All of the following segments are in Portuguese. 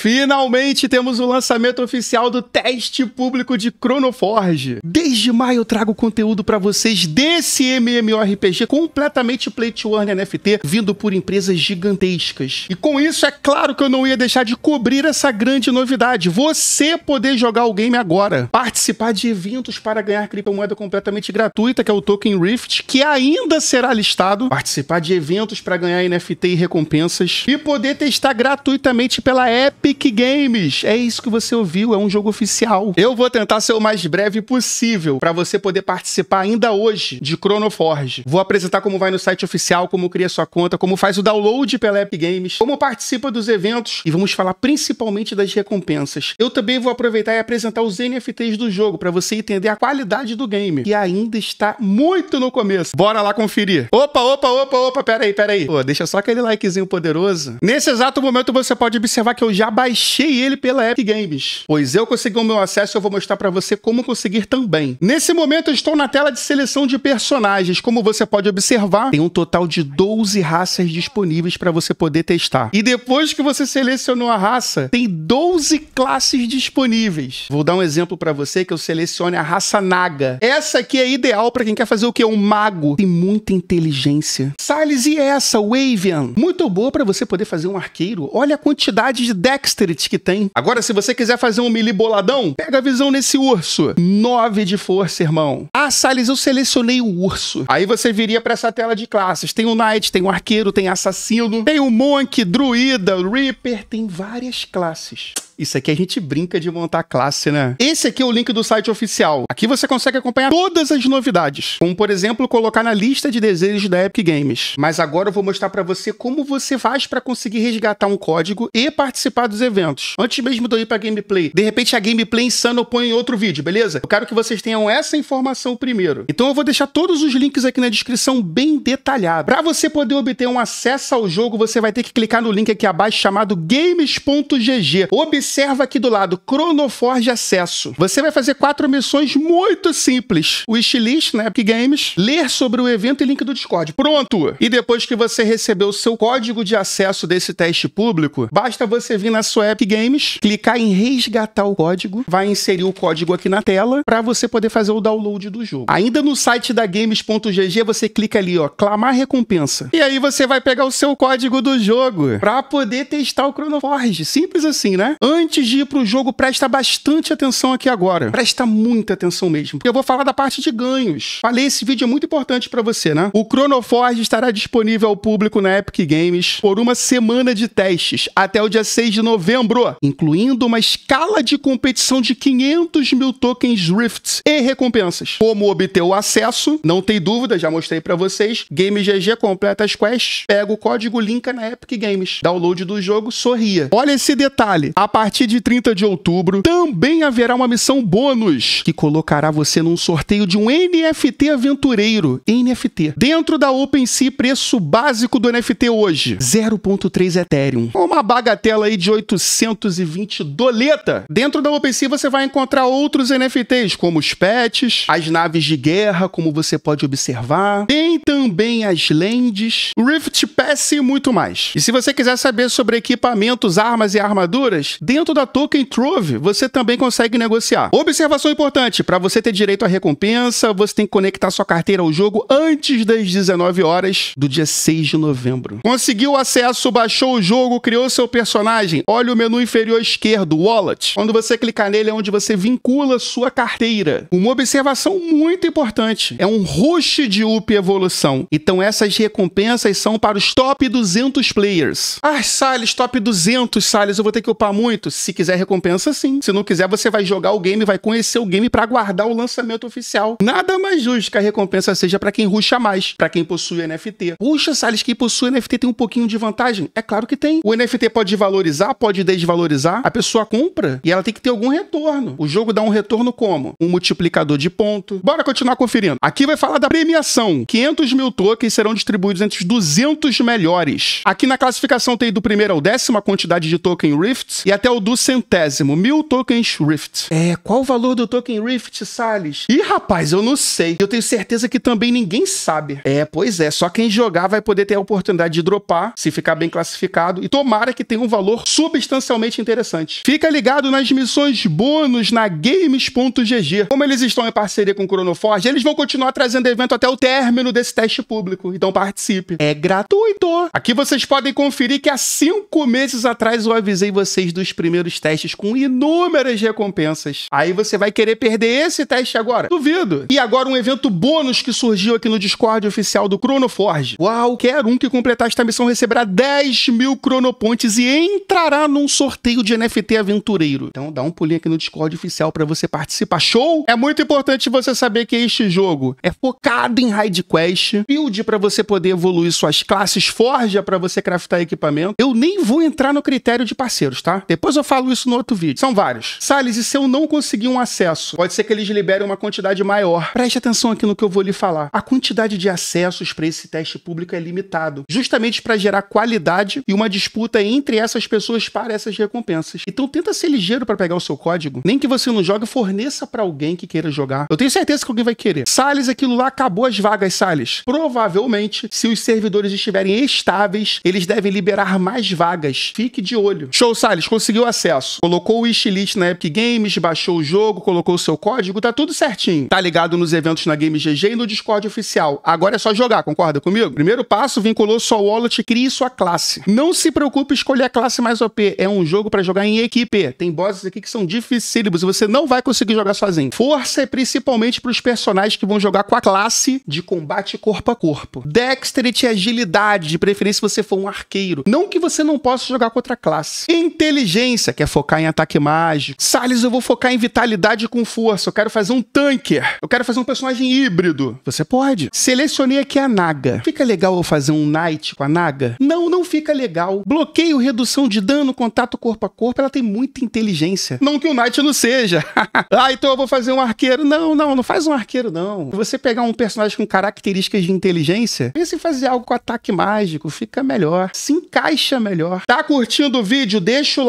Finalmente temos o lançamento oficial do teste público de Chronoforge. Desde maio eu trago conteúdo para vocês desse MMORPG completamente play to earn NFT, vindo por empresas gigantescas. E com isso é claro que eu não ia deixar de cobrir essa grande novidade, você poder jogar o game agora, participar de eventos para ganhar criptomoeda completamente gratuita, que é o Token Rift, que ainda será listado, participar de eventos para ganhar NFT e recompensas e poder testar gratuitamente pela Epic Games. É isso que você ouviu, é um jogo oficial. Eu vou tentar ser o mais breve possível para você poder participar ainda hoje de Chronoforge. Vou apresentar como vai no site oficial, como cria sua conta, como faz o download pela Epic Games, como participa dos eventos e vamos falar principalmente das recompensas. Eu também vou aproveitar e apresentar os NFTs do jogo para você entender a qualidade do game, que ainda está muito no começo. Bora lá conferir. Opa, opa, opa, opa, pera aí, pera aí. Pô, deixa só aquele likezinho poderoso. Nesse exato momento você pode observar que eu já baixei ele pela Epic Games, pois eu consegui o meu acesso e eu vou mostrar para você como conseguir também. Nesse momento eu estou na tela de seleção de personagens. Como você pode observar, tem um total de 12 raças disponíveis para você poder testar. E depois que você selecionou a raça, tem 12 classes disponíveis. Vou dar um exemplo para você que eu selecione a raça Naga. Essa aqui é ideal para quem quer fazer o que? Um mago. Tem muita inteligência. Salles e essa, Wavian. Muito boa para você poder fazer um arqueiro. Olha a quantidade de dexterity que tem. Agora, se você quiser fazer um melee boladão, pega a visão nesse urso. 9 de força, irmão. Ah, Salles, eu selecionei o urso. Aí você viria para essa tela de classes. Tem o Knight, tem o arqueiro, tem assassino, tem o Monk, druida, Reaper, tem várias classes. Isso aqui a gente brinca de montar classe, né? Esse aqui é o link do site oficial. Aqui você consegue acompanhar todas as novidades, como por exemplo, colocar na lista de desejos da Epic Games. Mas agora eu vou mostrar para você como você faz para conseguir resgatar um código e participar dos eventos. Antes mesmo de eu ir para gameplay, de repente a gameplay insana eu ponho em outro vídeo, beleza? Eu quero que vocês tenham essa informação primeiro. Então eu vou deixar todos os links aqui na descrição bem detalhado. Para você poder obter um acesso ao jogo, você vai ter que clicar no link aqui abaixo chamado games.gg. Observe Observa aqui do lado, Chronoforge Acesso. Você vai fazer quatro missões muito simples. Wishlist, né? Epic Games, ler sobre o evento e link do Discord. Pronto! E depois que você recebeu o seu código de acesso desse teste público, basta você vir na sua Epic Games, clicar em resgatar o código, vai inserir o código aqui na tela para você poder fazer o download do jogo. Ainda no site da games.gg, você clica ali, ó, clamar recompensa. E aí você vai pegar o seu código do jogo para poder testar o Chronoforge. Simples assim, né? De ir pro jogo, presta bastante atenção aqui agora. Presta muita atenção mesmo, porque eu vou falar da parte de ganhos. Falei, esse vídeo é muito importante para você, né? O Chronoforge estará disponível ao público na Epic Games por uma semana de testes, até o dia 6 de novembro, incluindo uma escala de competição de 500 mil tokens Rifts e recompensas. Como obter o acesso, não tem dúvida, já mostrei para vocês. Game GG completa as quests, pega o código, linka na Epic Games. Download do jogo, sorria. Olha esse detalhe. A partir de 30 de outubro, também haverá uma missão bônus que colocará você num sorteio de um NFT aventureiro. NFT. Dentro da OpenSea, preço básico do NFT hoje: 0.3 Ethereum. Uma bagatela aí de 820 doleta. Dentro da OpenSea você vai encontrar outros NFTs, como os pets, as naves de guerra, como você pode observar. Tem também as lentes, Rift Pass e muito mais. E se você quiser saber sobre equipamentos, armas e armaduras, dentro da Token Trove, você também consegue negociar. Observação importante: para você ter direito à recompensa, você tem que conectar sua carteira ao jogo antes das 19 horas do dia 6 de novembro. Conseguiu acesso, baixou o jogo, criou seu personagem. Olha o menu inferior esquerdo, Wallet. Quando você clicar nele é onde você vincula sua carteira. Uma observação muito importante: é um rush de up evolução. Então essas recompensas são para os top 200 players. Ah, Salles, top 200, Salles, eu vou ter que upar muito. Se quiser recompensa, sim. Se não quiser, você vai jogar o game, vai conhecer o game para aguardar o lançamento oficial. Nada mais justo que a recompensa seja para quem ruxa mais, para quem possui NFT. Puxa, Salles, quem possui NFT tem um pouquinho de vantagem? É claro que tem. O NFT pode valorizar, pode desvalorizar. A pessoa compra e ela tem que ter algum retorno. O jogo dá um retorno como? Um multiplicador de ponto. Bora continuar conferindo. Aqui vai falar da premiação. 500 mil tokens serão distribuídos entre os 200 melhores. Aqui na classificação tem do primeiro ao décimo a quantidade de token Rifts e até até o do centésimo, mil tokens Rift. É, qual o valor do token Rift, Salles? Ih, rapaz, eu não sei. Eu tenho certeza que também ninguém sabe. É, pois é, só quem jogar vai poder ter a oportunidade de dropar, se ficar bem classificado, e tomara que tenha um valor substancialmente interessante. Fica ligado nas missões bônus na games.gg. Como eles estão em parceria com o Chronoforge, eles vão continuar trazendo evento até o término desse teste público, então participe. É gratuito! Aqui vocês podem conferir que há cinco meses atrás eu avisei vocês dos primeiros testes com inúmeras recompensas. Aí você vai querer perder esse teste agora? Duvido. E agora um evento bônus que surgiu aqui no Discord oficial do Chronoforge. Uau, quer um que completar esta missão receberá 10 mil Chronopontes e entrará num sorteio de NFT aventureiro. Então dá um pulinho aqui no Discord oficial para você participar. Show? É muito importante você saber que este jogo é focado em raid quest, build para você poder evoluir suas classes, forja para você craftar equipamento. Eu nem vou entrar no critério de parceiros, tá? Depois eu falo isso no outro vídeo. São vários. Salles, e se eu não conseguir um acesso? Pode ser que eles liberem uma quantidade maior. Preste atenção aqui no que eu vou lhe falar. A quantidade de acessos para esse teste público é limitado, justamente para gerar qualidade e uma disputa entre essas pessoas para essas recompensas. Então tenta ser ligeiro para pegar o seu código. Nem que você não jogue, forneça para alguém que queira jogar. Eu tenho certeza que alguém vai querer. Salles, aquilo lá acabou as vagas, Salles. Provavelmente, se os servidores estiverem estáveis, eles devem liberar mais vagas. Fique de olho. Show, Salles, conseguiu acesso. Colocou o wishlist na Epic Games, baixou o jogo, colocou o seu código, tá tudo certinho. Tá ligado nos eventos na Game GG e no Discord oficial. Agora é só jogar, concorda comigo? Primeiro passo, vinculou sua wallet, crie sua classe. Não se preocupe em escolher a classe mais OP. É um jogo para jogar em equipe. Tem bosses aqui que são dificílimos e você não vai conseguir jogar sozinho. Força é principalmente para os personagens que vão jogar com a classe de combate corpo a corpo. Dexterity e agilidade, de preferência se você for um arqueiro. Não que você não possa jogar com outra classe. Inteligência, que é focar em ataque mágico. Salles, eu vou focar em vitalidade com força. Eu quero fazer um tanker. Eu quero fazer um personagem híbrido. Você pode. Selecionei aqui a Naga. Fica legal eu fazer um Knight com a Naga? Não, não fica legal. Bloqueio, redução de dano, contato corpo a corpo, ela tem muita inteligência. Não que o Knight não seja. ah, então eu vou fazer um arqueiro. Não, não, não faz um arqueiro, não. Você pegar um personagem com características de inteligência, pense em fazer algo com ataque mágico, fica melhor. Se encaixa melhor. Tá curtindo o vídeo? Deixa o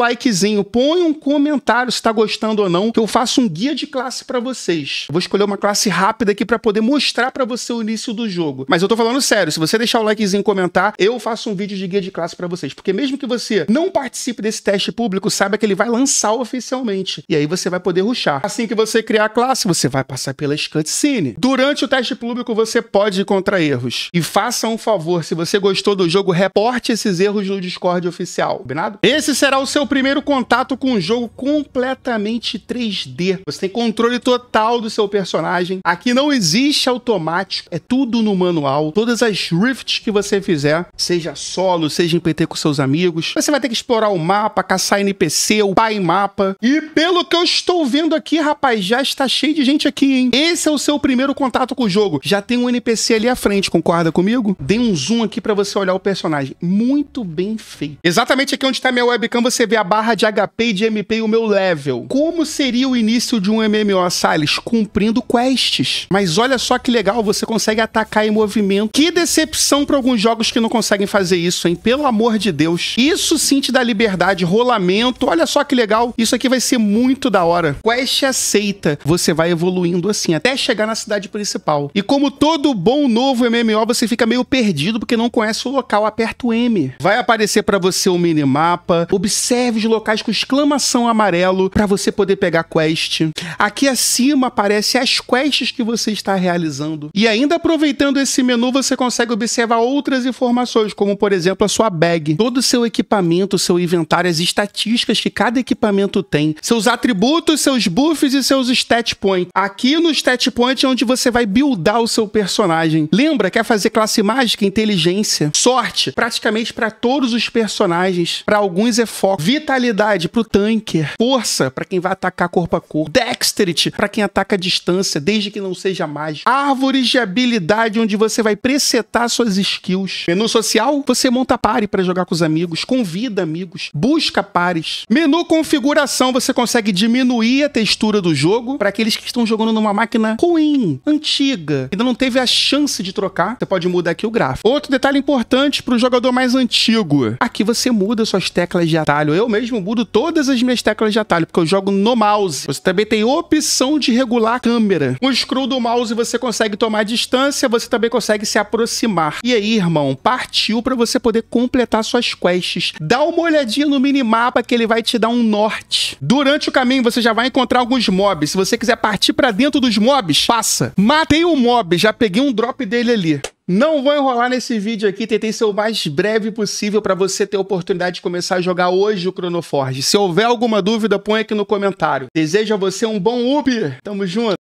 põe um comentário se tá gostando ou não, que eu faço um guia de classe para vocês. Eu vou escolher uma classe rápida aqui para poder mostrar para você o início do jogo. Mas eu tô falando sério, se você deixar o likezinho e comentar, eu faço um vídeo de guia de classe para vocês. Porque mesmo que você não participe desse teste público, saiba que ele vai lançar oficialmente. E aí você vai poder ruxar. Assim que você criar a classe, você vai passar pela cutscene. Durante o teste público, você pode encontrar erros. E faça um favor, se você gostou do jogo, reporte esses erros no Discord oficial, combinado? Esse será o seu primeiro contato com um jogo completamente 3D. Você tem controle total do seu personagem. Aqui não existe automático, é tudo no manual. Todas as rifts que você fizer, seja solo, seja em PT com seus amigos, você vai ter que explorar o mapa, caçar NPC, upar em mapa. E pelo que eu estou vendo aqui, rapaz, já está cheio de gente aqui, hein? Esse é o seu primeiro contato com o jogo. Já tem um NPC ali à frente, concorda comigo? Dei um zoom aqui para você olhar o personagem. Muito bem feito. Exatamente aqui onde está minha webcam, você vê a barra de HP e de MP e o meu level. Como seria o início de um MMO, Salles? Cumprindo quests. Mas olha só que legal, você consegue atacar em movimento. Que decepção para alguns jogos que não conseguem fazer isso, hein? Pelo amor de Deus. Isso sim te dá liberdade, rolamento. Olha só que legal. Isso aqui vai ser muito da hora. Quest aceita. Você vai evoluindo assim até chegar na cidade principal. E como todo bom novo MMO, você fica meio perdido porque não conhece o local. Aperta o M. Vai aparecer para você o minimapa. Observe os locais com exclamação amarelo para você poder pegar quest. Aqui acima aparece as quests que você está realizando. E ainda aproveitando esse menu, você consegue observar outras informações, como por exemplo a sua bag, todo o seu equipamento, seu inventário, as estatísticas que cada equipamento tem, seus atributos, seus buffs e seus stat points. Aqui no stat point é onde você vai buildar o seu personagem. Lembra, quer fazer classe mágica, inteligência, sorte, praticamente para todos os personagens. Para alguns é foco, vitalidade para o tanker, força para quem vai atacar corpo a corpo, dexterity para quem ataca a distância, desde que não seja mágico, árvores de habilidade onde você vai presetar suas skills. Menu social, você monta pare para jogar com os amigos, convida amigos, busca pares. Menu configuração, você consegue diminuir a textura do jogo para aqueles que estão jogando numa máquina ruim, antiga, ainda não teve a chance de trocar. Você pode mudar aqui o gráfico. Outro detalhe importante para o jogador mais antigo. Aqui você muda suas teclas de atalho. Eu mesmo mesmo mudo todas as minhas teclas de atalho, porque eu jogo no mouse. Você também tem opção de regular a câmera. Com o scroll do mouse você consegue tomar distância, você também consegue se aproximar. E aí, irmão, partiu para você poder completar suas quests. Dá uma olhadinha no minimapa que ele vai te dar um norte. Durante o caminho você já vai encontrar alguns mobs. Se você quiser partir para dentro dos mobs, passa. Matei um mob, já peguei um drop dele ali. Não vou enrolar nesse vídeo aqui, tentei ser o mais breve possível para você ter a oportunidade de começar a jogar hoje o Chronoforge. Se houver alguma dúvida, põe aqui no comentário. Desejo a você um bom Uber. Tamo junto.